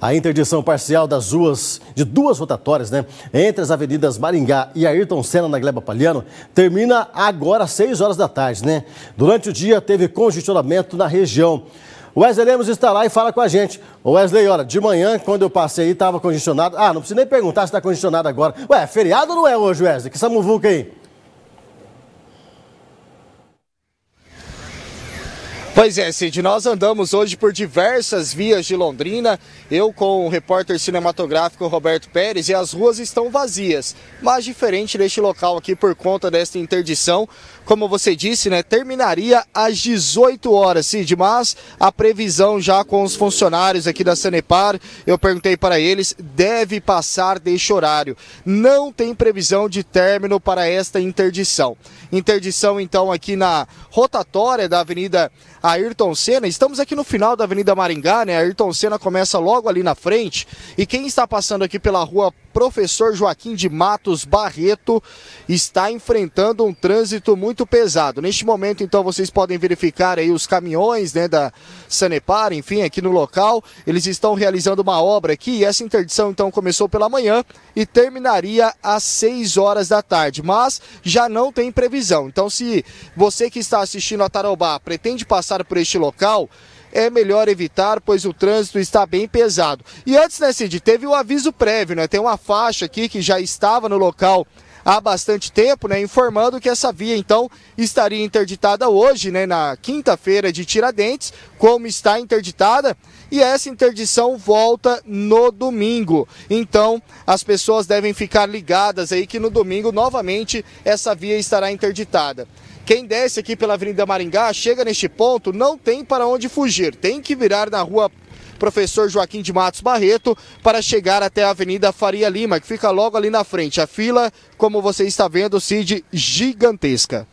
A interdição parcial das ruas, de duas rotatórias, né, entre as avenidas Maringá e Ayrton Senna na Gleba Palhano, termina agora às 6 horas da tarde, né? Durante o dia teve congestionamento na região. Wesley Lemos está lá e fala com a gente. Wesley, olha, de manhã, quando eu passei aí, estava congestionado. Ah, não precisa nem perguntar se está congestionado agora. Ué, feriado ou não é hoje, Wesley? Que essa muvuca aí? Pois é, Cid, nós andamos hoje por diversas vias de Londrina, eu com o repórter cinematográfico Roberto Pérez, e as ruas estão vazias, mas diferente deste local aqui por conta desta interdição, como você disse, né, terminaria às 18 horas, Cid, mas a previsão já com os funcionários aqui da Sanepar, eu perguntei para eles, deve passar deste horário. Não tem previsão de término para esta interdição. Interdição então aqui na rotatória da Avenida Ayrton Senna. Estamos aqui no final da Avenida Maringá, né? A Ayrton Senna começa logo ali na frente. E quem está passando aqui pela rua Professor Joaquim de Matos Barreto está enfrentando um trânsito muito pesado. Neste momento, então, vocês podem verificar aí os caminhões né, da Sanepar, enfim, aqui no local. Eles estão realizando uma obra aqui e essa interdição, então, começou pela manhã e terminaria às 6 horas da tarde, mas já não tem previsão. Então, se você que está assistindo a Tarobá pretende passar por este local, é melhor evitar, pois o trânsito está bem pesado. E antes, né, Cid, teve o aviso prévio, né? Tem uma faixa aqui que já estava no local há bastante tempo, né, informando que essa via então estaria interditada hoje, né, na quinta-feira de Tiradentes, como está interditada, e essa interdição volta no domingo. Então, as pessoas devem ficar ligadas aí que no domingo novamente essa via estará interditada. Quem desce aqui pela Avenida Maringá, chega neste ponto, não tem para onde fugir. Tem que virar na rua Professor Joaquim de Matos Barreto para chegar até a Avenida Faria Lima, que fica logo ali na frente. A fila, como você está vendo, Cid, gigantesca.